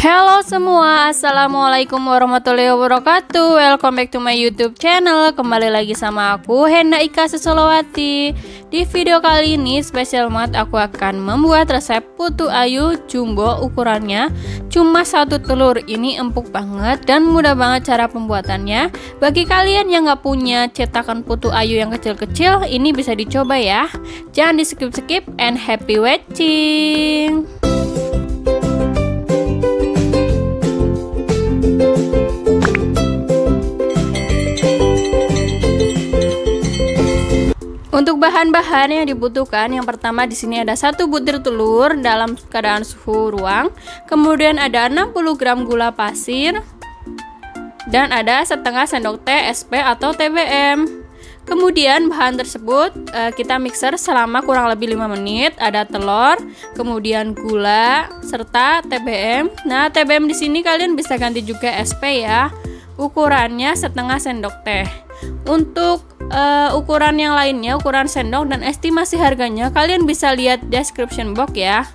Halo semua, Assalamualaikum warahmatullahi wabarakatuh. Welcome back to my youtube channel. Kembali lagi sama aku, Henda Ika Sesolowati. Di video kali ini, spesial banget aku akan membuat resep putu ayu jumbo ukurannya Cuma satu telur, ini empuk banget dan mudah banget cara pembuatannya. Bagi kalian yang gak punya cetakan putu ayu yang kecil-kecil Ini bisa dicoba ya. Jangan di skip-skip and happy watching Untuk bahan-bahan yang dibutuhkan, yang pertama di sini ada satu butir telur dalam keadaan suhu ruang, kemudian ada 60 gram gula pasir, dan ada setengah sendok teh SP atau TBM. Kemudian bahan tersebut eh, kita mixer selama kurang lebih 5 menit. Ada telur, kemudian gula serta TBM. Nah, TBM di sini kalian bisa ganti juga SP ya. Ukurannya setengah sendok teh. Untuk uh, ukuran yang lainnya, ukuran sendok dan estimasi harganya kalian bisa lihat description box ya.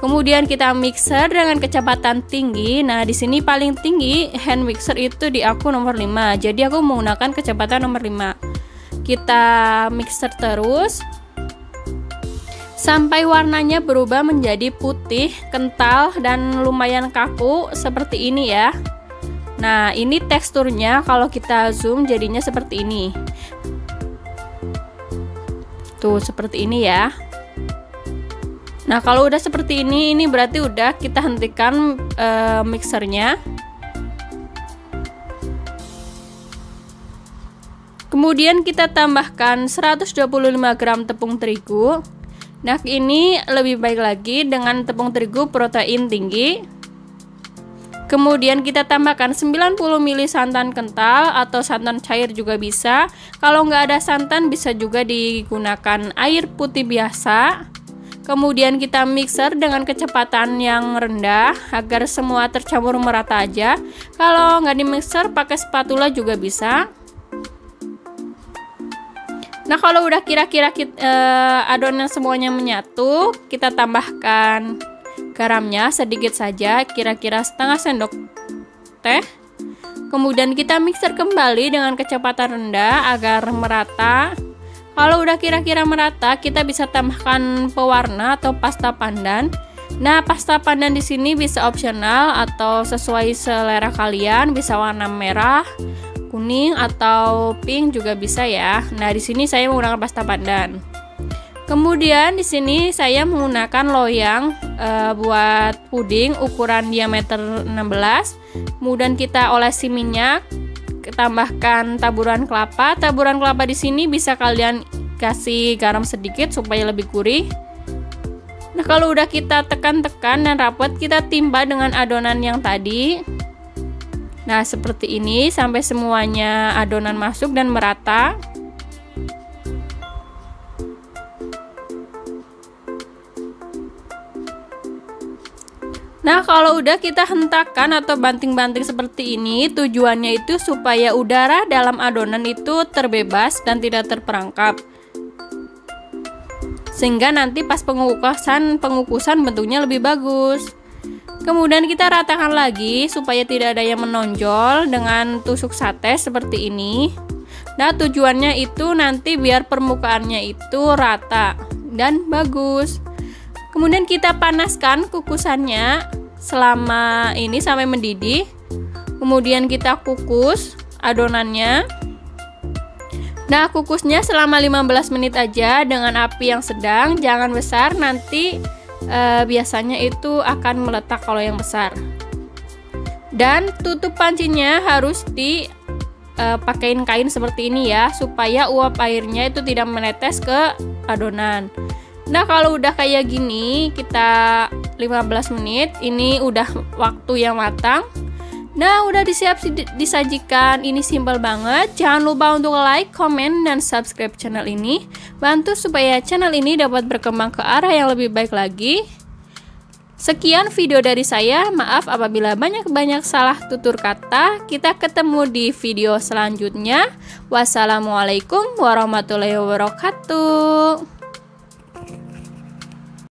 Kemudian kita mixer dengan kecepatan tinggi. Nah, di sini paling tinggi hand mixer itu di aku nomor 5. Jadi aku menggunakan kecepatan nomor 5. Kita mixer terus sampai warnanya berubah menjadi putih, kental dan lumayan kaku seperti ini ya. Nah, ini teksturnya kalau kita zoom jadinya seperti ini. Tuh, seperti ini ya. Nah, kalau udah seperti ini, ini berarti udah kita hentikan e, mixernya. Kemudian kita tambahkan 125 gram tepung terigu. Nah, ini lebih baik lagi dengan tepung terigu protein tinggi. Kemudian kita tambahkan 90 ml santan kental atau santan cair juga bisa. Kalau nggak ada santan bisa juga digunakan air putih biasa. Kemudian kita mixer dengan kecepatan yang rendah agar semua tercampur merata aja. Kalau nggak di mixer pakai spatula juga bisa. Nah kalau udah kira-kira eh, adonan semuanya menyatu, kita tambahkan Garamnya sedikit saja, kira-kira setengah sendok teh. Kemudian kita mixer kembali dengan kecepatan rendah agar merata. Kalau udah kira-kira merata, kita bisa tambahkan pewarna atau pasta pandan. Nah, pasta pandan di sini bisa opsional atau sesuai selera kalian, bisa warna merah, kuning atau pink juga bisa ya. Nah, di sini saya menggunakan pasta pandan. Kemudian di sini saya menggunakan loyang e, buat puding ukuran diameter 16. Kemudian kita olesi minyak, tambahkan taburan kelapa. Taburan kelapa di sini bisa kalian kasih garam sedikit supaya lebih gurih. Nah, kalau udah kita tekan-tekan dan rapat, kita timba dengan adonan yang tadi. Nah, seperti ini sampai semuanya adonan masuk dan merata. Nah, kalau udah kita hentakan atau banting-banting seperti ini, tujuannya itu supaya udara dalam adonan itu terbebas dan tidak terperangkap. Sehingga nanti pas pengukusan pengukusan bentuknya lebih bagus. Kemudian kita ratakan lagi supaya tidak ada yang menonjol dengan tusuk sate seperti ini. Nah, tujuannya itu nanti biar permukaannya itu rata dan bagus. Kemudian kita panaskan kukusannya selama ini sampai mendidih. Kemudian kita kukus adonannya. Nah, kukusnya selama 15 menit aja dengan api yang sedang, jangan besar nanti e, biasanya itu akan meletak kalau yang besar. Dan tutup pancinya harus di e, pakaiin kain seperti ini ya supaya uap airnya itu tidak menetes ke adonan. Nah, kalau udah kayak gini, kita 15 menit. Ini udah waktu yang matang. Nah, udah disiap disajikan. Ini simpel banget. Jangan lupa untuk like, comment, dan subscribe channel ini. Bantu supaya channel ini dapat berkembang ke arah yang lebih baik lagi. Sekian video dari saya. Maaf apabila banyak-banyak salah tutur kata. Kita ketemu di video selanjutnya. Wassalamualaikum warahmatullahi wabarakatuh.